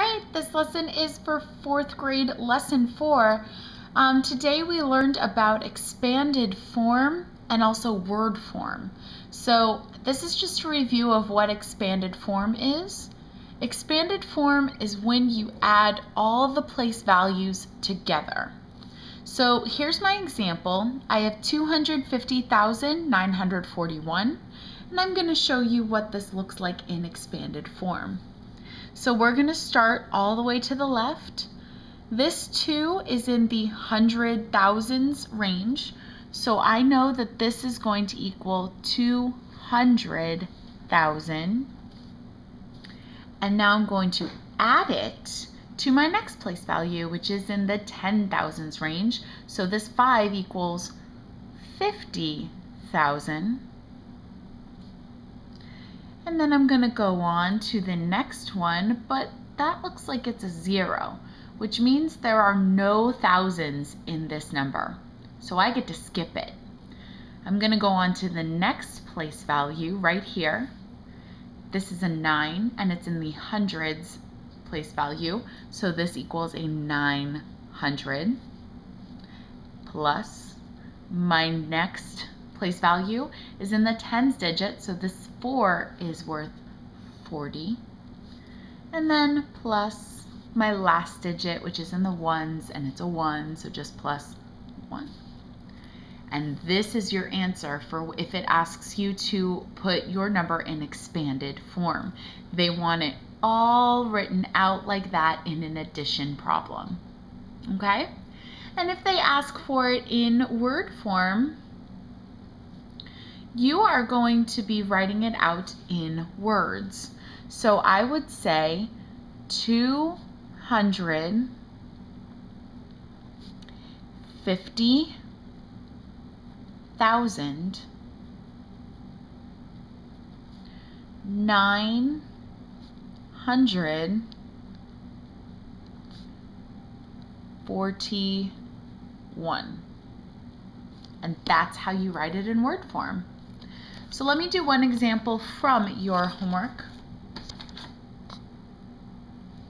Alright, this lesson is for fourth grade lesson four. Um, today we learned about expanded form and also word form. So this is just a review of what expanded form is. Expanded form is when you add all the place values together. So here's my example. I have 250,941 and I'm going to show you what this looks like in expanded form. So we're going to start all the way to the left. This 2 is in the hundred thousands range. So I know that this is going to equal 200,000. And now I'm going to add it to my next place value, which is in the 10,000s range. So this 5 equals 50,000. And then I'm going to go on to the next one, but that looks like it's a zero, which means there are no thousands in this number. So I get to skip it. I'm going to go on to the next place value right here. This is a 9 and it's in the hundreds place value. So this equals a 900 plus my next place value is in the tens digit, so this 4 is worth 40. And then plus my last digit, which is in the ones, and it's a 1, so just plus 1. And this is your answer for if it asks you to put your number in expanded form. They want it all written out like that in an addition problem. Okay? And if they ask for it in word form, you are going to be writing it out in words. So I would say 250,000 nine hundred forty one. And that's how you write it in word form. So let me do one example from your homework.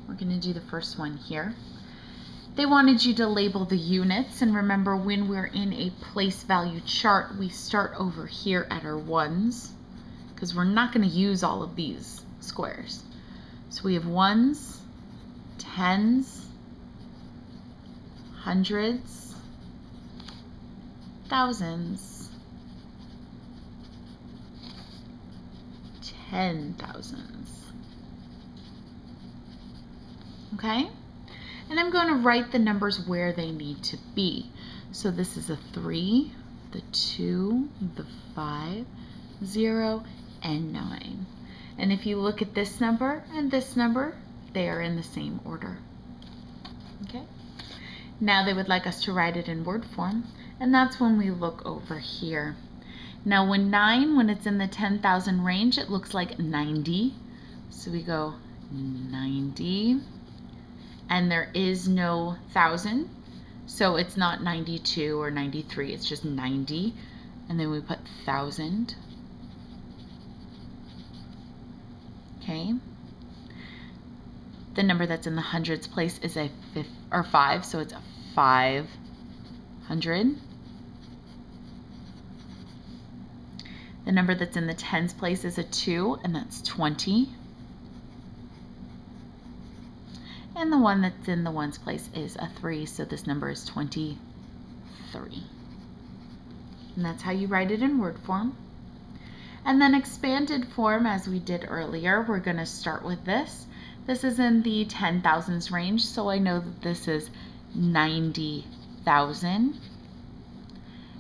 We're going to do the first one here. They wanted you to label the units, and remember when we're in a place value chart, we start over here at our ones, because we're not going to use all of these squares. So we have ones, tens, hundreds, thousands, ten thousands. Okay? And I'm going to write the numbers where they need to be. So this is a 3, the 2, the 5, 0, and 9. And if you look at this number and this number, they are in the same order. Okay? Now they would like us to write it in word form, and that's when we look over here. Now when 9, when it's in the 10,000 range, it looks like 90. So we go 90. And there is no 1,000. So it's not 92 or 93, it's just 90. And then we put 1,000. Okay. The number that's in the hundreds place is a fifth, or 5, so it's a 500. The number that's in the tens place is a 2, and that's 20. And the one that's in the ones place is a 3, so this number is 23. And that's how you write it in word form. And then expanded form, as we did earlier, we're going to start with this. This is in the 10,000s range, so I know that this is 90,000.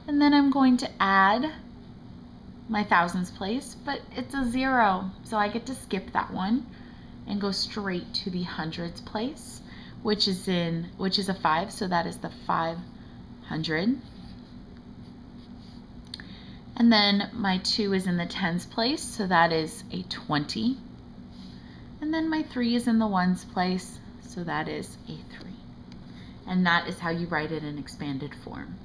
And then I'm going to add my thousands place, but it's a zero. So I get to skip that one and go straight to the hundreds place, which is in, which is a five. So that is the 500. And then my two is in the tens place. So that is a 20. And then my three is in the ones place. So that is a three. And that is how you write it in expanded form.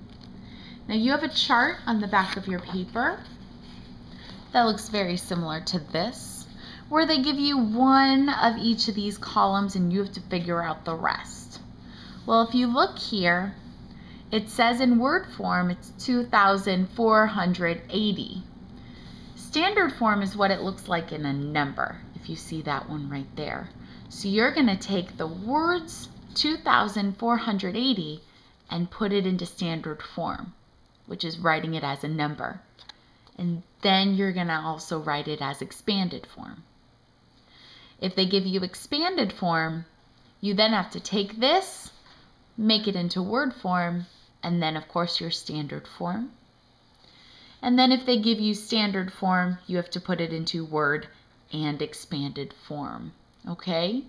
Now you have a chart on the back of your paper that looks very similar to this, where they give you one of each of these columns and you have to figure out the rest. Well, if you look here, it says in word form it's 2,480. Standard form is what it looks like in a number, if you see that one right there. So you're going to take the words 2,480 and put it into standard form, which is writing it as a number. And then you're going to also write it as expanded form. If they give you expanded form, you then have to take this, make it into word form, and then of course your standard form. And then if they give you standard form, you have to put it into word and expanded form. Okay?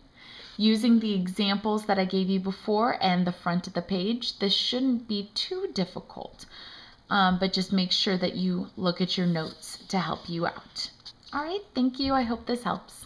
Using the examples that I gave you before and the front of the page, this shouldn't be too difficult. Um, but just make sure that you look at your notes to help you out. All right, thank you. I hope this helps.